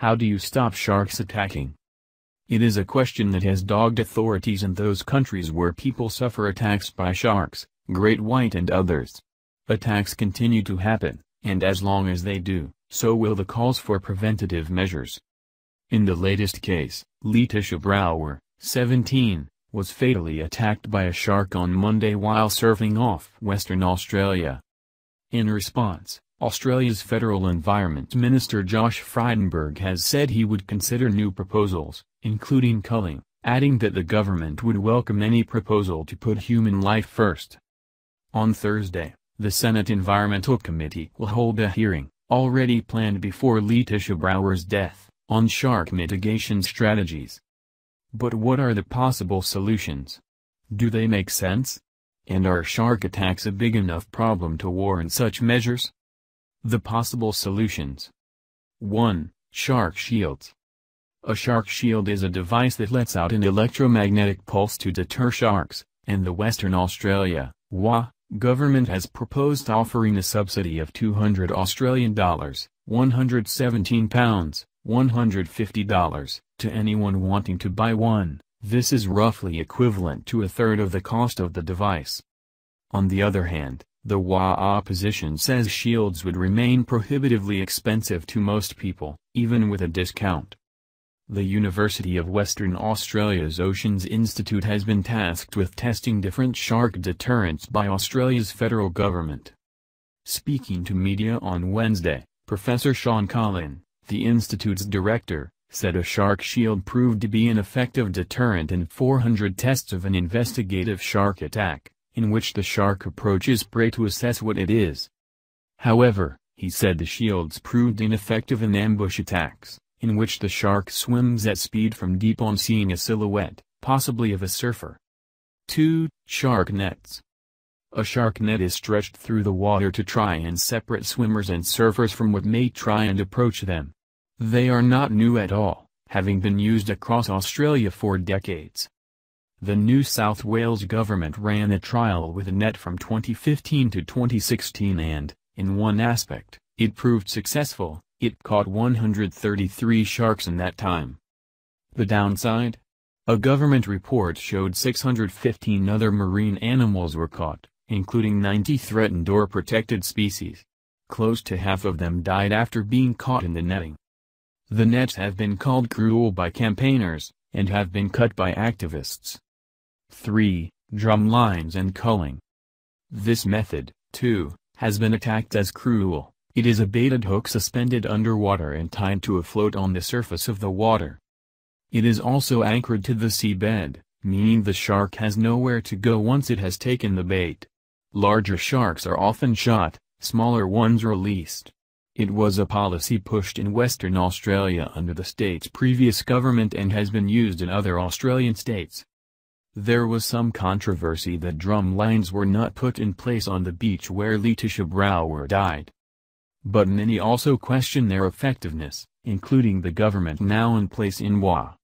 How do you stop sharks attacking? It is a question that has dogged authorities in those countries where people suffer attacks by sharks, great white and others. Attacks continue to happen, and as long as they do, so will the calls for preventative measures. In the latest case, Laeticia Brouwer, 17, was fatally attacked by a shark on Monday while surfing off Western Australia. In response, Australia's Federal Environment Minister Josh Frydenberg has said he would consider new proposals, including culling, adding that the government would welcome any proposal to put human life first. On Thursday, the Senate Environmental Committee will hold a hearing, already planned before Laeticia Brouwer's death, on shark mitigation strategies. But what are the possible solutions? Do they make sense? And are shark attacks a big enough problem to warrant such measures? The possible solutions 1. Shark Shields A shark shield is a device that lets out an electromagnetic pulse to deter sharks, and the Western Australia, WA, Government has proposed offering a subsidy of 200 Australian dollars, 117 pounds, $150, to anyone wanting to buy one. This is roughly equivalent to a third of the cost of the device. On the other hand, the WA opposition says shields would remain prohibitively expensive to most people, even with a discount. The University of Western Australia's Oceans Institute has been tasked with testing different shark deterrents by Australia's federal government. Speaking to media on Wednesday, Professor Shaun Collin, the institute's director, said a shark shield proved to be an effective deterrent in 400 tests of an investigative shark attack, in which the shark approaches prey to assess what it is. However, he said the shields proved ineffective in ambush attacks in which the shark swims at speed from deep on seeing a silhouette, possibly of a surfer. 2. Shark nets. A shark net is stretched through the water to try and separate swimmers and surfers from what may try and approach them. They are not new at all, having been used across Australia for decades. The New South Wales government ran a trial with a net from 2015 to 2016 and, in one aspect, it proved successful, it caught 133 sharks in that time. The downside? A government report showed 615 other marine animals were caught, including 90 threatened or protected species. Close to half of them died after being caught in the netting. The nets have been called cruel by campaigners, and have been cut by activists. 3. Drum lines and culling. This method, too, has been attacked as cruel. It is a baited hook suspended underwater and tied to a float on the surface of the water. It is also anchored to the seabed, meaning the shark has nowhere to go once it has taken the bait. Larger sharks are often shot, smaller ones released. It was a policy pushed in Western Australia under the state's previous government and has been used in other Australian states. There was some controversy that drum lines were not put in place on the beach where Laeticia Brouwer died. But many also question their effectiveness, including the government now in place in WA.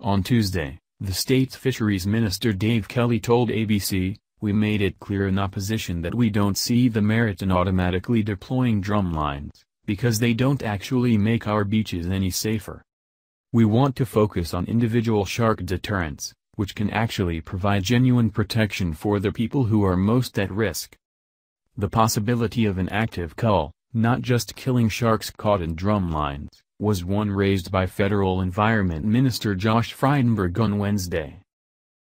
On Tuesday, the state's fisheries minister Dave Kelly told ABC, we made it clear in opposition that we don't see the merit in automatically deploying drum lines, because they don't actually make our beaches any safer. We want to focus on individual shark deterrence, which can actually provide genuine protection for the people who are most at risk. The possibility of an active cull, not just killing sharks caught in drumlines, was one raised by Federal Environment Minister Josh Frydenberg on Wednesday.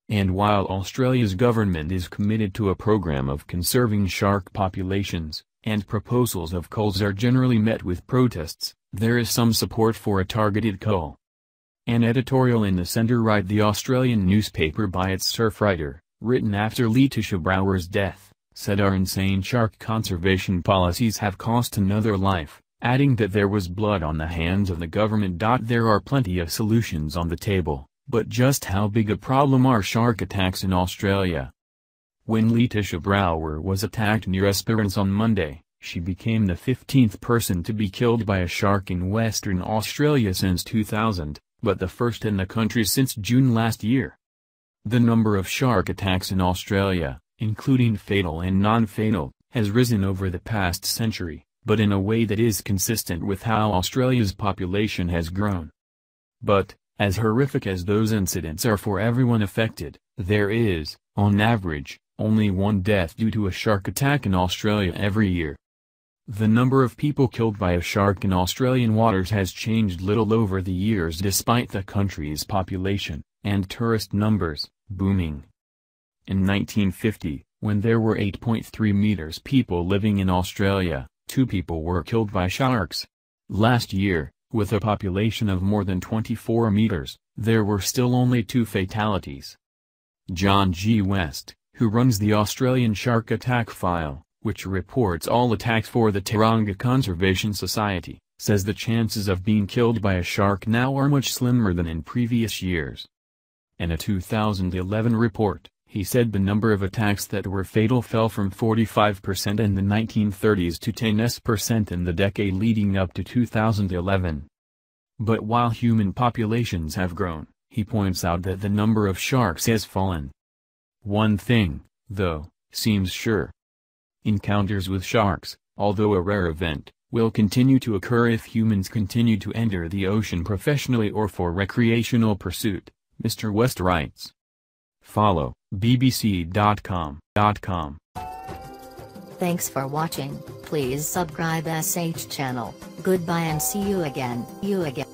And while Australia's government is committed to a program of conserving shark populations, and proposals of culls are generally met with protests, there is some support for a targeted cull. An editorial in the centre-right The Australian newspaper by its surf writer, written after Laeticia Brouwer's death, said our insane shark conservation policies have cost another life, adding that there was blood on the hands of the government. There are plenty of solutions on the table, but just how big a problem are shark attacks in Australia? When Laeticia Brouwer was attacked near Esperance on Monday, she became the 15th person to be killed by a shark in Western Australia since 2000, but the first in the country since June last year. The number of shark attacks in Australia, including fatal and non-fatal, has risen over the past century, but in a way that is consistent with how Australia's population has grown. But, as horrific as those incidents are for everyone affected, there is, on average, only one death due to a shark attack in Australia every year. The number of people killed by a shark in Australian waters has changed little over the years despite the country's population, and tourist numbers, booming. In 1950, when there were 8.3 meters people living in Australia, two people were killed by sharks. Last year, with a population of more than 24 meters, there were still only two fatalities. John G. West, who runs the Australian Shark Attack File, which reports all attacks for the Taronga Conservation Society, says the chances of being killed by a shark now are much slimmer than in previous years. In a 2011 report, he said the number of attacks that were fatal fell from 45% in the 1930s to 10% in the decade leading up to 2011. But while human populations have grown, he points out that the number of sharks has fallen. One thing, though, seems sure. Encounters with sharks, although a rare event, will continue to occur if humans continue to enter the ocean professionally or for recreational pursuit, Mr. West writes. Follow bbc.com.com. Thanks for watching. Please subscribe SH channel. Goodbye and see you again. You again.